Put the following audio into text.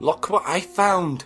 Look what I found!